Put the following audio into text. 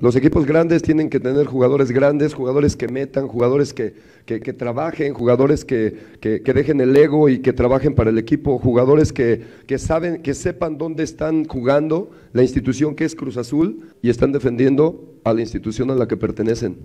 Los equipos grandes tienen que tener jugadores grandes, jugadores que metan, jugadores que, que, trabajen, jugadores que, que, dejen el ego y que trabajen para el equipo, jugadores que, saben, que sepan dónde están jugando la institución que es Cruz Azul y están defendiendo a la institución a la que pertenecen.